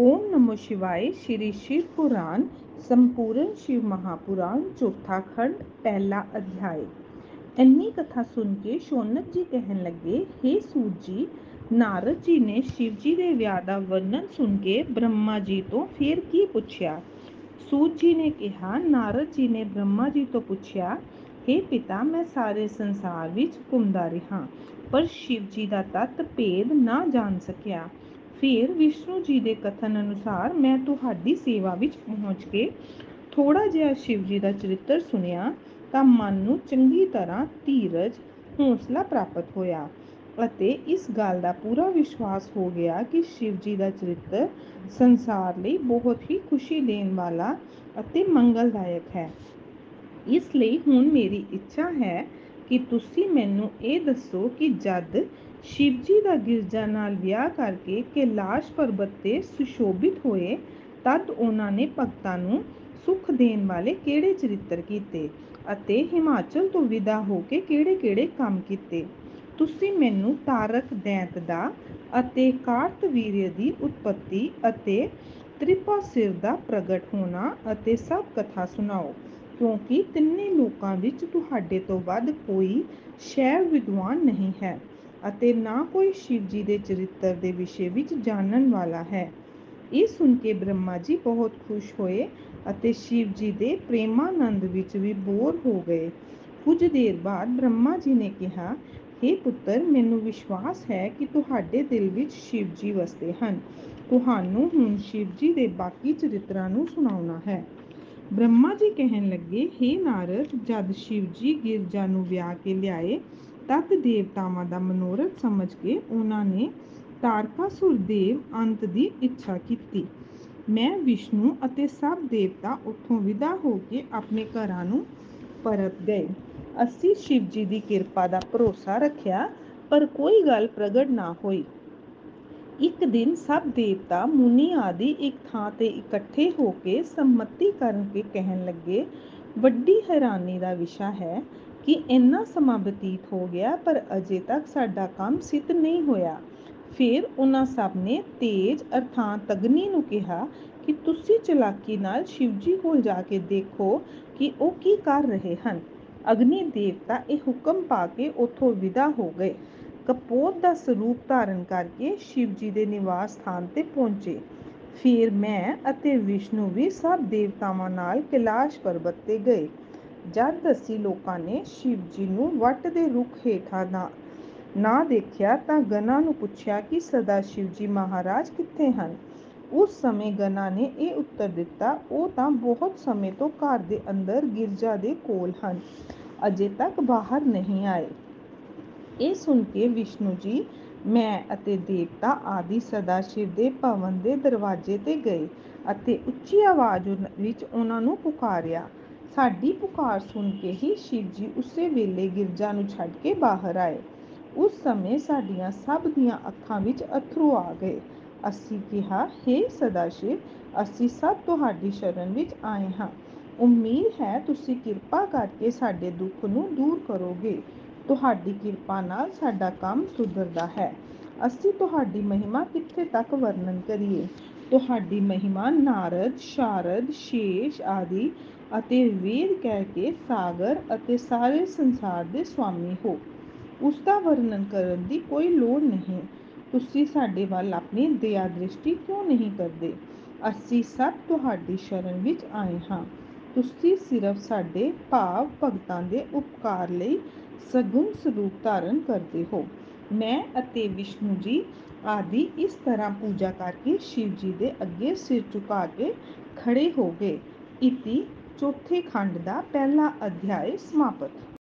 ਓਮ ਨਮੋ ਸ਼ਿਵਾਏ ਸ਼੍ਰੀ ਸ਼ਿਵ ਪੁਰਾਣ ਸੰਪੂਰਨ ਸ਼ਿਵ ਮਹਾਪੁਰਾਣ ਚੌਥਾ ਖੰਡ ਪਹਿਲਾ ਅਧਿਆਇ ਇੰਨੀ ਕਥਾ ਸੁਣ ਕੇ ਸ਼ੌਨਕ ਜੀ ਕਹਿਣ ਲੱਗੇ हे ਸੂਤ ਜੀ ਨਾਰਦ ਜੀ ਨੇ ਸ਼ਿਵ ਜੀ ਦੇ ਵਿਆਹ ਦਾ ਵਰਣਨ ਸੁਣ ਕੇ ਬ੍ਰਹਮਾ ਜੀ ਤੋਂ ਫੇਰ ਕੀ ਪੁੱਛਿਆ ਸੂਤ ਜੀ ਨੇ ਕਿਹਾ ਨਾਰਦ ਜੀ ਨੇ ਬ੍ਰਹਮਾ ਜੀ ਤੋਂ ਪੁੱਛਿਆ हे ਪਿਤਾ ਮੈਂ ਸਾਰੇ ਸੰਸਾਰ ਵਿੱਚ ਘੁੰਮਦਾ ਰਿਹਾ ਪਰ ਸ਼ਿਵ ਜੀ ਦਾ ਤੱਤ ਭੇਦ ਨਾ ਜਾਣ ਸਕਿਆ ਫਿਰ ਵਿਸ਼ਨੂੰ ਜੀ ਦੇ ਕਥਨ ਅਨੁਸਾਰ ਮੈਂ ਤੁਹਾਡੀ ਸੇਵਾ ਵਿੱਚ ਪਹੁੰਚ ਕੇ ਥੋੜਾ ਜਿਹਾ ਸ਼ਿਵ ਜੀ ਦਾ ਚਰਿੱਤਰ ਸੁਣਿਆ ਤਾਂ ਮਨ ਨੂੰ ਚੰਗੀ ਤਰ੍ਹਾਂ ਧੀਰਜ, ਹੌਸਲਾ ਪ੍ਰਾਪਤ ਹੋਇਆ ਅਤੇ ਇਸ ਗੱਲ ਦਾ ਪੂਰਾ ਵਿਸ਼ਵਾਸ ਹੋ ਗਿਆ ਕਿ ਸ਼ਿਵ ਜੀ ਦਾ ਚਰਿੱਤਰ ਸੰਸਾਰ ਲਈ ਬਹੁਤ ਹੀ ਖੁਸ਼ੀ ਦੇਣ ਵਾਲਾ ਅਤੇ ਮੰਗਲਦਾਇਕ ਹੈ। ਇਸ ਲਈ ਹੁਣ ਮੇਰੀ ਇੱਛਾ ਹੈ ਕਿ ਤੁਸੀਂ ਮੈਨੂੰ ਇਹ ਦੱਸੋ ਕਿ ਜਦ ਸ਼ਿਵ ਜੀ ਦਾ ਗਿਰਜਾ ਨਾਲ ਵਿਆਹ ਕਰਕੇ ਕੈਲਾਸ਼ ਪਰਬਤ ਤੇ ਸੁਸ਼ੋਭਿਤ ਹੋਏ, ਤਦ ਉਹਨਾਂ ਨੇ ਭਗਤਾਂ ਨੂੰ ਸੁਖ ਦੇਣ ਵਾਲੇ ਕਿਹੜੇ ਚਰਿੱਤਰ ਕੀਤੇ ਅਤੇ ਹਿਮਾਚਲ ਤੋਂ ਵਿਦਾ ਹੋ ਕੇ ਕਿਹੜੇ-ਕਿਹੜੇ ਕੰਮ ਕੀਤੇ? ਤੁਸੀਂ ਮੈਨੂੰ ਤਾਰਕ ਦੈਂਤ ਦਾ ਅਤੇ ਕਾਰਤਵੀਰਯ ਦੀ ਉਤਪਤੀ ਅਤੇ ਤ੍ਰਿਪਾਸਿਰ ਦਾ ਪ੍ਰਗਟ ਹੋਣਾ ਅਤੇ ਸਭ ਕਥਾ ਸੁਣਾਓ, ਕਿਉਂਕਿ ਤਿੰਨੇ ਲੋਕਾਂ ਵਿੱਚ ਤੁਹਾਡੇ ਤੋਂ ਵੱਧ ਕੋਈ ਸ਼ੈਵ ਵਿਦਵਾਨ ਨਹੀਂ ਹੈ। ਅਤੇ ਨਾ ਕੋਈ ਸ਼ਿਵ ਜੀ ਦੇ ਚਰਿੱਤਰ ਦੇ ਵਿਸ਼ੇ ਵਿੱਚ ਜਾਣਨ ਵਾਲਾ ਹੈ। ਇਹ ਸੁਣ ਕੇ ਬ੍ਰਹਮਾ ਜੀ ਬਹੁਤ ਖੁਸ਼ ਹੋਏ ਅਤੇ ਸ਼ਿਵ ਜੀ ਦੇ ਪ੍ਰੇਮਾਨੰਦ ਵਿੱਚ ਵੀ ਬੋਰ ਹੋ ਗਏ। ਕੁਝ ਦੇਰ ਬਾਅਦ ਬ੍ਰਹਮਾ ਜੀ ਨੇ ਕਿਹਾ हे ਪੁੱਤਰ, ਮੈਨੂੰ ਵਿਸ਼ਵਾਸ ਹੈ ਕਿ ਤੁਹਾਡੇ ਦਿਲ ਵਿੱਚ ਸ਼ਿਵ ਜੀ ਵਸਦੇ ਹਨ। ਤੁਹਾਨੂੰ ਹੁਣ ਸ਼ਿਵ ਜੀ ਦੇ ਬਾਕੀ ਚਰਿੱਤਰਾਂ ਨੂੰ ਸੁਣਾਉਣਾ ਹੈ। ਬ੍ਰਹਮਾ ਜੀ ਕਹਿਣ ਲੱਗੇ हे ਨਾਰਦ, ਜਦ ਸ਼ਿਵ ਜੀ ਗਿਰਜਾ ਨੂੰ ਵਿਆਹ ਕੇ ਲਿਆਏ ਤਦ ਦੇਵਤਾਵਾਂ ਦਾ ਮਨੋਰਥ ਸਮਝ ਕੇ ਉਹਨਾਂ ਨੇ ਤਾਰਕਾਸੁਰ ਦੇਵ ਅੰਤ ਦੀ ਇੱਛਾ ਕੀਤੀ। ਮੈਂ ਵਿਸ਼ਨੂੰ ਅਤੇ ਸਭ ਦੇਵਤਾ ਉੱਥੋਂ ਵਿਦਾ ਹੋ ਕੇ ਆਪਣੇ ਘਰਾਂ ਨੂੰ ਪਰਤ ਗਏ। ਅਸੀਂ ਸ਼ਿਵ ਜੀ ਦੀ ਕਿਰਪਾ ਦਾ ਭਰੋਸਾ ਰੱਖਿਆ, ਪਰ ਕੋਈ ਗੱਲ ਪ੍ਰਗਟ ਨਾ ਹੋਈ। ਇੱਕ ਦਿਨ ਸਭ ਦੇਵਤਾ ਮੁਨੀ ਆਦਿ ਇੱਕ ਥਾਂ ਤੇ ਇਕੱਠੇ ਹੋ ਕੇ ਸੰਮਤੀ ਕਰਨ ਕੇ ਕਹਿਣ ਲੱਗੇ, ਵੱਡੀ ਹੈਰਾਨੀ ਦਾ ਵਿਸ਼ਾ ਹੈ ਕਿ ਇੰਨਾ ਸਮਾਂ ਬਤੀਤ ਹੋ ਗਿਆ, ਪਰ ਅਜੇ ਤੱਕ ਸਾਡਾ ਕੰਮ ਸਿੱਧ ਨਹੀਂ ਹੋਇਆ। ਫਿਰ ਉਹਨਾਂ ਸਭ ਨੇ ਤੇਜ ਅਰਥਾਤ ਅਗਨੀ ਨੂੰ ਕਿਹਾ ਕਿ ਤੁਸੀਂ ਚਲਾਕੀ ਨਾਲ ਸ਼ਿਵਜੀ ਕੋਲ ਜਾ ਕੇ ਦੇਖੋ ਕਿ ਉਹ ਕੀ ਕਰ ਰਹੇ ਹਨ। ਅਗਨੀ ਦੇਵਤਾ ਇਹ ਹੁਕਮ ਪਾ ਕੇ ਉੱਥੋਂ ਵਿਦਾ ਹੋ ਗਏ। ਕਪੋਤ ਦਾ ਸਰੂਪ ਧਾਰਨ ਕਰਕੇ ਸ਼ਿਵਜੀ ਦੇ ਨਿਵਾਸ ਸਥਾਨ ਤੇ ਪਹੁੰਚੇ। ਫਿਰ ਮੈਂ ਅਤੇ ਵਿਸ਼ਨੂੰ ਵੀ ਸਭ ਦੇਵਤਾਵਾਂ ਨਾਲ ਕੈਲਾਸ਼ ਪਰਬਤ ਤੇ ਗਏ। ਜਦ ਅਸੀਂ ਲੋਕਾਂ ਨੇ ਸ਼ਿਵ ਜੀ ਨੂੰ ਵੱਟ ਦੇ ਰੁੱਖ ਹੇਠਾਂ ਨਾ ਨਾ ਦੇਖਿਆ ਤਾਂ ਗਨਾ ਨੂੰ ਪੁੱਛਿਆ ਕਿ ਸਦਾ ਸ਼ਿਵ ਜੀ ਮਹਾਰਾਜ ਕਿੱਥੇ ਹਨ? ਉਸ ਸਮੇਂ ਗਨਾ ਨੇ ਇਹ ਉੱਤਰ ਦਿੱਤਾ, ਉਹ ਤਾਂ ਬਹੁਤ ਸਮੇਂ ਤੋਂ ਘਰ ਦੇ ਅੰਦਰ ਗਿਰਜਾ ਦੇ ਕੋਲ ਹਨ, ਅਜੇ ਤੱਕ ਬਾਹਰ ਨਹੀਂ ਆਏ। ਇਹ ਸੁਣ ਕੇ ਵਿਸ਼ਨੂੰ ਜੀ, ਮੈਂ ਅਤੇ ਦੇਵਤਾ ਆਦਿ ਸਦਾ ਸ਼ਿਵ ਦੇ ਭਵਨ ਦੇ ਦਰਵਾਜ਼ੇ ਤੇ ਗਏ ਅਤੇ ਉੱਚੀ ਆਵਾਜ਼ ਵਿੱਚ ਉਹਨਾਂ ਨੂੰ ਪੁਕਾਰਿਆ ਸਾਡੀ ਪੁਕਾਰ ਸੁਣ ਕੇ ਹੀ ਸ਼ਿਵ ਜੀ ਉਸੇ ਵੇਲੇ ਗਿਰਜਾ ਨੂੰ ਛੱਡ ਕੇ ਬਾਹਰ ਆਏ। ਉਸ ਸਮੇਂ ਸਾਡੀਆਂ ਸਭ ਦੀਆਂ ਅੱਖਾਂ ਵਿੱਚ ਅਥਰੂ ਆ ਗਏ। ਅਸੀਂ ਕਿਹਾ हे ਸਦਾਸ਼ਿਵ ਅਸੀਂ ਸਭ ਤੁਹਾਡੀ ਸ਼ਰਨ ਵਿੱਚ ਆਏ ਹਾਂ। ਉਮੀਦ ਹੈ ਤੁਸੀਂ ਕਿਰਪਾ ਕਰਕੇ ਸਾਡੇ ਦੁੱਖ ਨੂੰ ਦੂਰ ਕਰੋਗੇ। ਤੁਹਾਡੀ ਕਿਰਪਾ ਨਾਲ ਸਾਡਾ ਕੰਮ ਸੁਧਰਦਾ ਹੈ। ਅਸੀਂ ਤੁਹਾਡੀ ਮਹਿਮਾ ਕਿੱਥੇ ਤੱਕ ਵਰਣਨ ਕਰੀਏ? ਤੁਹਾਡੀ ਮਹਿਮਾ ਨਾਰਦ, ਸ਼ਾਰਦ, ਸ਼ੇਸ਼ ਆਦਿ ਅਤੇ ਵੇਦ ਕਹਿ ਕੇ ਸਾਗਰ ਅਤੇ ਸਾਰੇ ਸੰਸਾਰ ਦੇ ਸਵਾਮੀ ਹੋ। ਉਸ ਦਾ ਵਰਣਨ ਕਰਨ ਦੀ ਕੋਈ ਲੋੜ ਨਹੀਂ। ਤੁਸੀਂ ਸਾਡੇ ਵੱਲ ਆਪਣੀ ਦਇਆ ਦ੍ਰਿਸ਼ਟੀ ਕਿਉਂ ਨਹੀਂ ਕਰਦੇ? ਅਸੀਂ ਸਭ ਤੁਹਾਡੀ ਸ਼ਰਨ ਵਿੱਚ ਆਏ ਹਾਂ। ਤੁਸੀਂ ਸਿਰਫ ਸਾਡੇ ਭਾਵ ਭਗਤਾਂ ਦੇ ਉਪਕਾਰ ਲਈ ਸਗੁਣ ਸਰੂਪ ਧਾਰਨ ਕਰਦੇ ਹੋ। ਮੈਂ ਅਤੇ ਵਿਸ਼ਨੂੰ ਜੀ ਆਦਿ ਇਸ ਤਰ੍ਹਾਂ ਪੂਜਾ ਕਰਕੇ ਸ਼ਿਵ ਜੀ ਦੇ ਅੱਗੇ ਸਿਰ ਝੁਕਾ ਕੇ ਖੜੇ ਹੋ ਗਏ। ਇਤੀ ਚੌਥੇ ਖੰਡ ਦਾ ਪਹਿਲਾ ਅਧਿਆਇ ਸਮਾਪਤ।